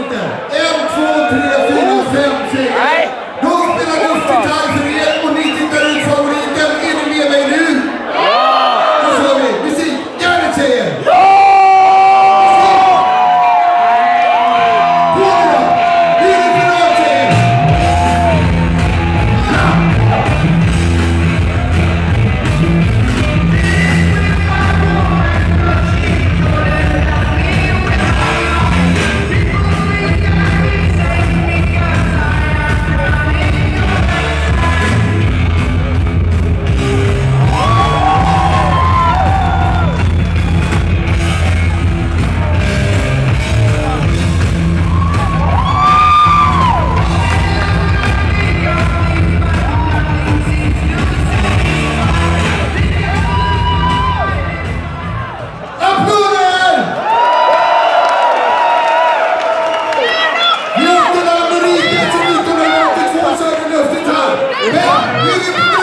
volta. Let's go!